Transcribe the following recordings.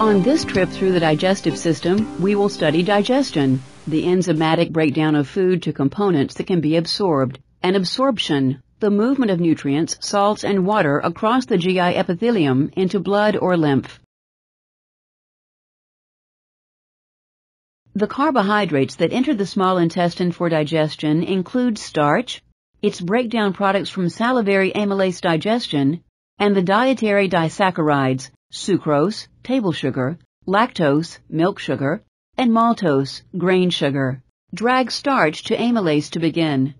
On this trip through the digestive system, we will study digestion, the enzymatic breakdown of food to components that can be absorbed, and absorption, the movement of nutrients, salts, and water across the GI epithelium into blood or lymph. The carbohydrates that enter the small intestine for digestion include starch, its breakdown products from salivary amylase digestion, and the dietary disaccharides, sucrose, table sugar, lactose, milk sugar, and maltose, grain sugar. Drag starch to amylase to begin.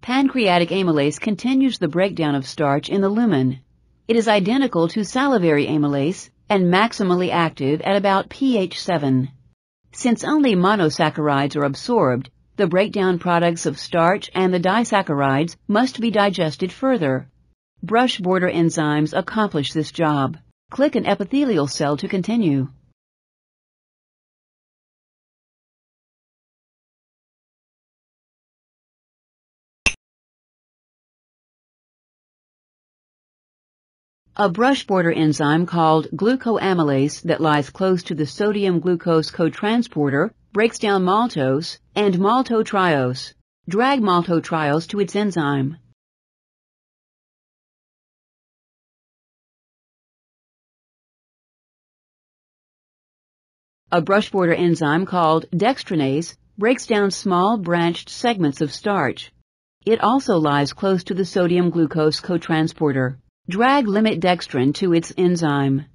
Pancreatic amylase continues the breakdown of starch in the lumen. It is identical to salivary amylase and maximally active at about pH 7. Since only monosaccharides are absorbed, the breakdown products of starch and the disaccharides must be digested further. Brush border enzymes accomplish this job. Click an epithelial cell to continue. A brush border enzyme called glucoamylase that lies close to the sodium glucose cotransporter breaks down maltose and maltotriose. Drag maltotriose to its enzyme. A brush border enzyme called dextrinase breaks down small branched segments of starch. It also lies close to the sodium glucose cotransporter. Drag limit dextrin to its enzyme.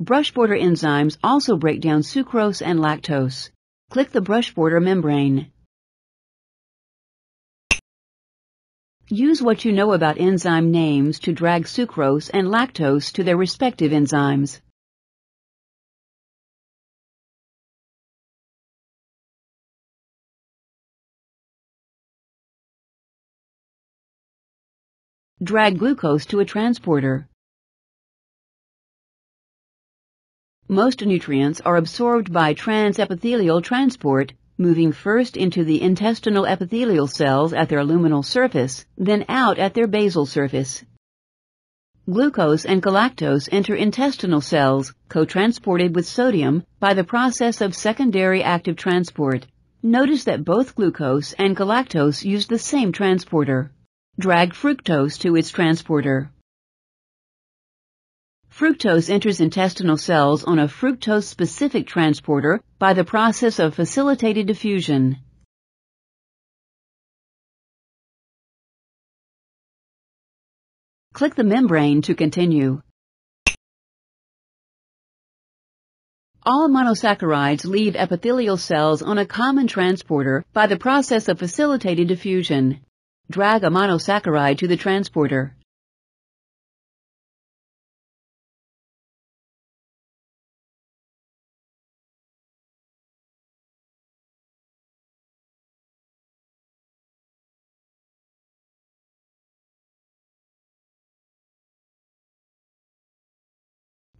Brush border enzymes also break down sucrose and lactose. Click the brush border membrane. Use what you know about enzyme names to drag sucrose and lactose to their respective enzymes. Drag glucose to a transporter. Most nutrients are absorbed by transepithelial transport, moving first into the intestinal epithelial cells at their luminal surface, then out at their basal surface. Glucose and galactose enter intestinal cells, co-transported with sodium by the process of secondary active transport. Notice that both glucose and galactose use the same transporter. Drag fructose to its transporter. Fructose enters intestinal cells on a fructose-specific transporter by the process of facilitated diffusion. Click the membrane to continue. All monosaccharides leave epithelial cells on a common transporter by the process of facilitated diffusion. Drag a monosaccharide to the transporter.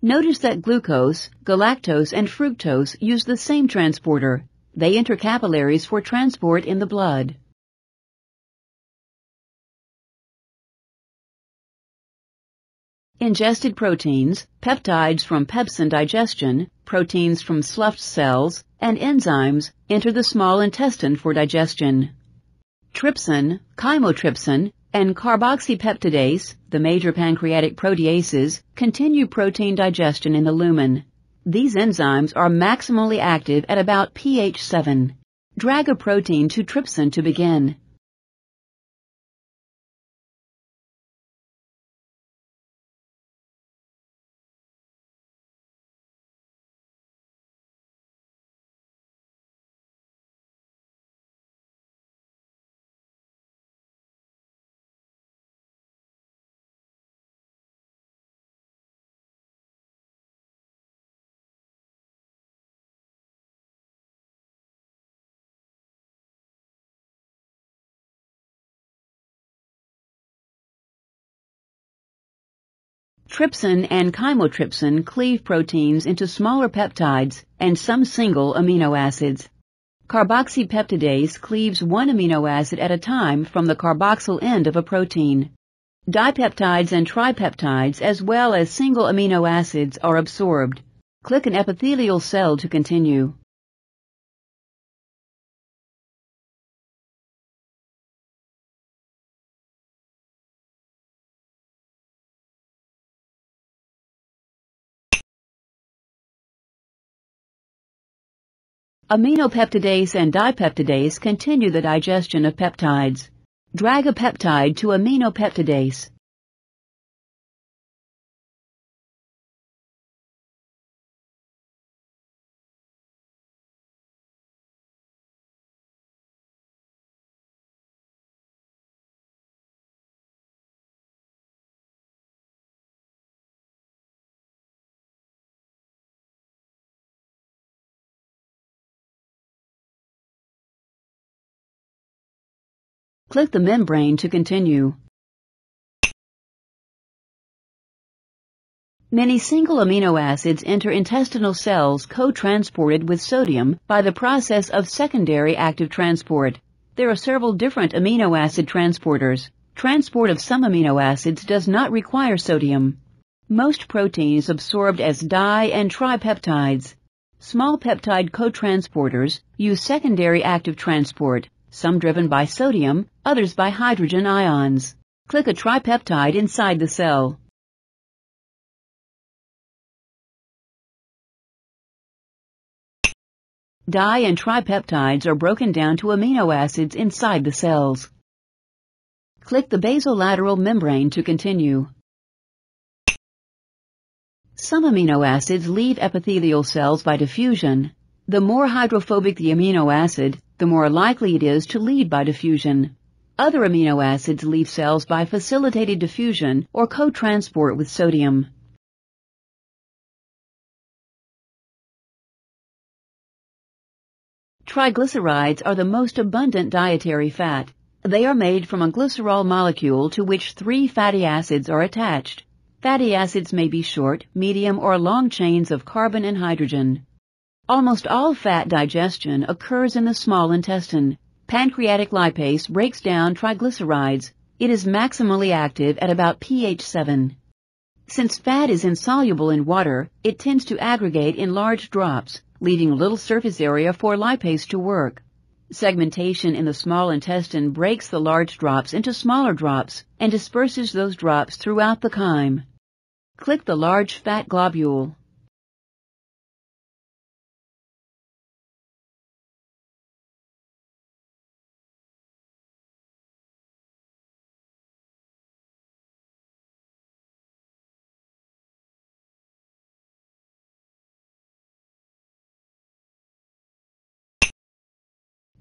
Notice that glucose, galactose, and fructose use the same transporter. They enter capillaries for transport in the blood. Ingested proteins, peptides from pepsin digestion, proteins from sloughed cells, and enzymes enter the small intestine for digestion. Trypsin, chymotrypsin, and carboxypeptidase, the major pancreatic proteases, continue protein digestion in the lumen. These enzymes are maximally active at about pH 7. Drag a protein to trypsin to begin. Trypsin and chymotrypsin cleave proteins into smaller peptides and some single amino acids. Carboxypeptidase cleaves one amino acid at a time from the carboxyl end of a protein. Dipeptides and tripeptides as well as single amino acids are absorbed. Click an epithelial cell to continue. Aminopeptidase and dipeptidase continue the digestion of peptides. Drag a peptide to aminopeptidase. Click the membrane to continue. Many single amino acids enter intestinal cells co-transported with sodium by the process of secondary active transport. There are several different amino acid transporters. Transport of some amino acids does not require sodium. Most proteins absorbed as di and tripeptides. Small peptide co-transporters use secondary active transport some driven by sodium, others by hydrogen ions. Click a tripeptide inside the cell. Di and tripeptides are broken down to amino acids inside the cells. Click the basolateral membrane to continue. Some amino acids leave epithelial cells by diffusion. The more hydrophobic the amino acid, the more likely it is to lead by diffusion. Other amino acids leave cells by facilitated diffusion or co-transport with sodium. Triglycerides are the most abundant dietary fat. They are made from a glycerol molecule to which three fatty acids are attached. Fatty acids may be short, medium, or long chains of carbon and hydrogen. Almost all fat digestion occurs in the small intestine. Pancreatic lipase breaks down triglycerides. It is maximally active at about pH 7. Since fat is insoluble in water, it tends to aggregate in large drops, leaving little surface area for lipase to work. Segmentation in the small intestine breaks the large drops into smaller drops and disperses those drops throughout the chyme. Click the large fat globule.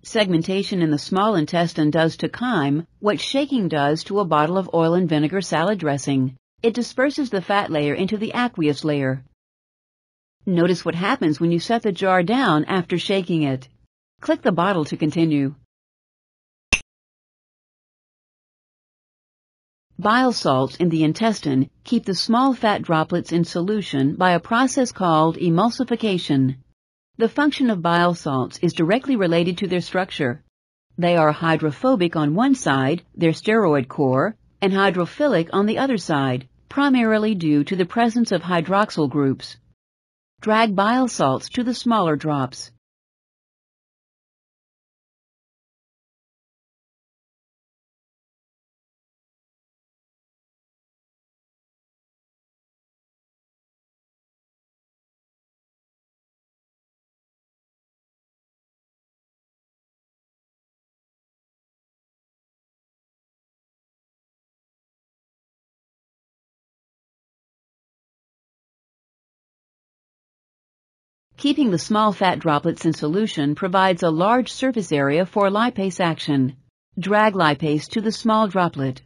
Segmentation in the small intestine does to chyme what shaking does to a bottle of oil and vinegar salad dressing. It disperses the fat layer into the aqueous layer. Notice what happens when you set the jar down after shaking it. Click the bottle to continue. Bile salts in the intestine keep the small fat droplets in solution by a process called emulsification. The function of bile salts is directly related to their structure. They are hydrophobic on one side, their steroid core, and hydrophilic on the other side, primarily due to the presence of hydroxyl groups. Drag bile salts to the smaller drops. Keeping the small fat droplets in solution provides a large surface area for lipase action. Drag lipase to the small droplet.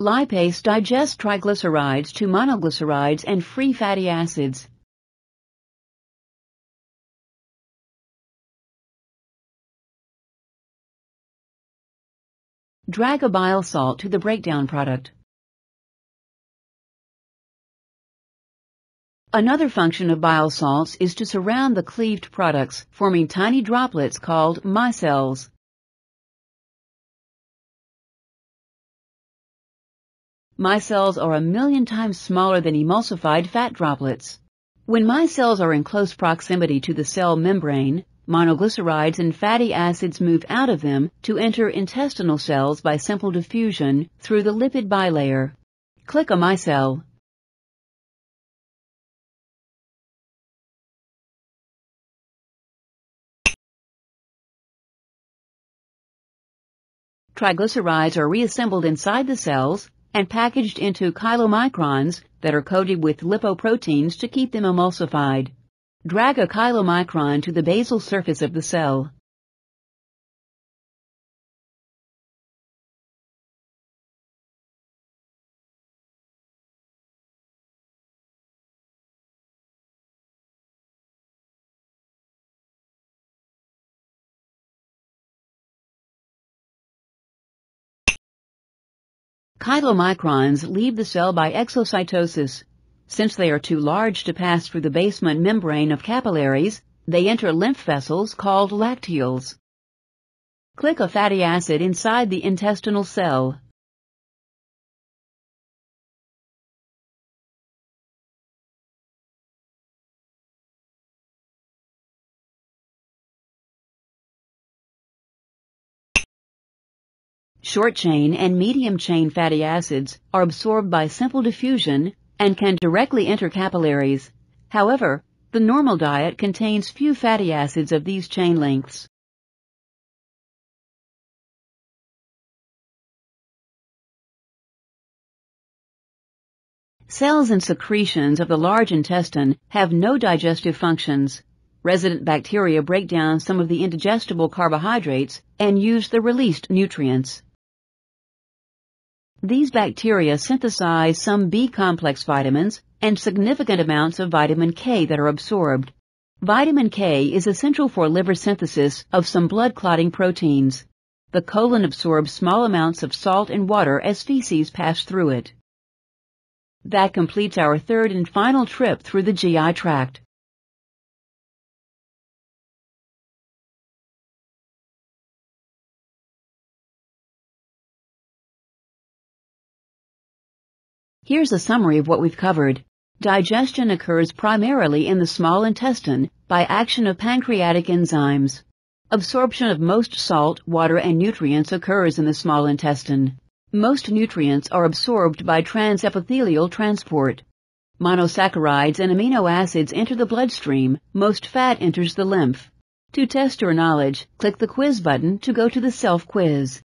Lipase digests triglycerides to monoglycerides and free fatty acids. drag a bile salt to the breakdown product. Another function of bile salts is to surround the cleaved products, forming tiny droplets called micelles. Micelles are a million times smaller than emulsified fat droplets. When micelles are in close proximity to the cell membrane, monoglycerides and fatty acids move out of them to enter intestinal cells by simple diffusion through the lipid bilayer. Click a micelle. Triglycerides are reassembled inside the cells and packaged into chylomicrons that are coated with lipoproteins to keep them emulsified. Drag a chylomicron to the basal surface of the cell. Chylomicrons leave the cell by exocytosis. Since they are too large to pass through the basement membrane of capillaries, they enter lymph vessels called lacteals. Click a fatty acid inside the intestinal cell. Short-chain and medium-chain fatty acids are absorbed by simple diffusion and can directly enter capillaries. However, the normal diet contains few fatty acids of these chain lengths. Cells and secretions of the large intestine have no digestive functions. Resident bacteria break down some of the indigestible carbohydrates and use the released nutrients. These bacteria synthesize some B-complex vitamins and significant amounts of vitamin K that are absorbed. Vitamin K is essential for liver synthesis of some blood-clotting proteins. The colon absorbs small amounts of salt and water as feces pass through it. That completes our third and final trip through the GI tract. Here's a summary of what we've covered. Digestion occurs primarily in the small intestine by action of pancreatic enzymes. Absorption of most salt, water, and nutrients occurs in the small intestine. Most nutrients are absorbed by transepithelial transport. Monosaccharides and amino acids enter the bloodstream, most fat enters the lymph. To test your knowledge, click the quiz button to go to the self-quiz.